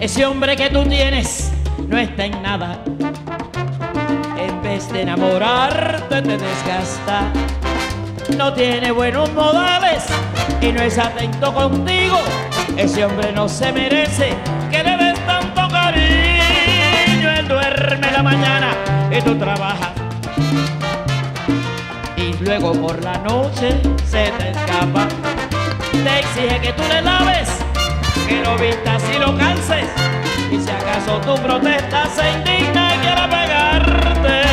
Ese hombre que tú tienes no está en nada. De enamorarte te desgasta. No tiene buenos modales y no es atento contigo. Ese hombre no se merece que le des tanto cariño. Él duerme la mañana y tú trabajas. Y luego por la noche se te escapa. Te exige que tú le laves que lo vistas y lo canses. Y si acaso tú protestas, se indigna y quiere pegarte.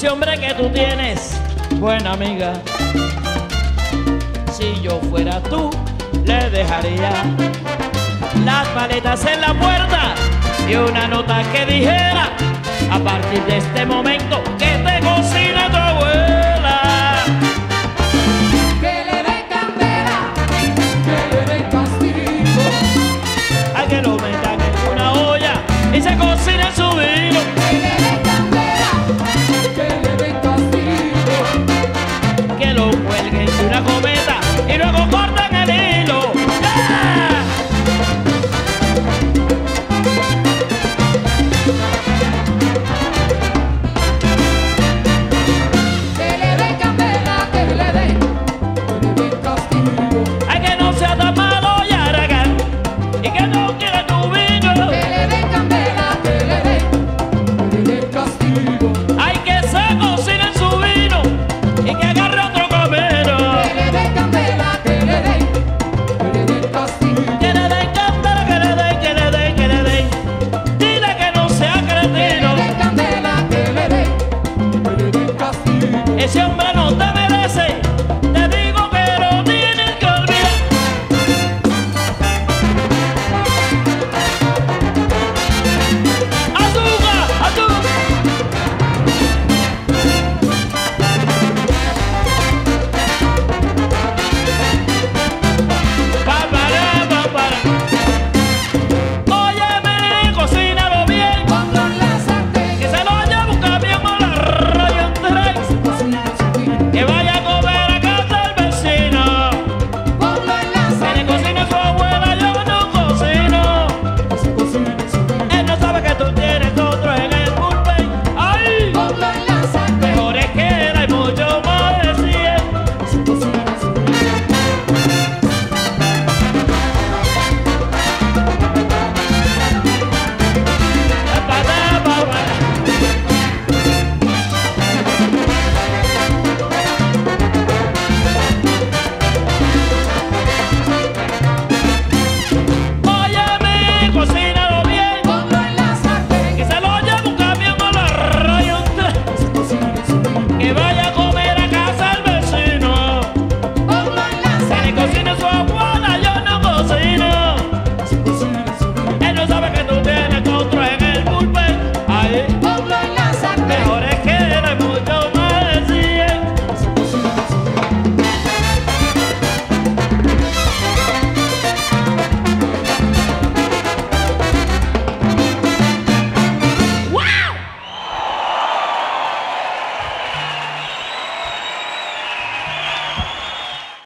Ese hombre que tú tienes, buena amiga. Si yo fuera tú, le dejaría las maletas en la puerta y una nota que dijera a partir de este momento que te cocina tu abuela. Que le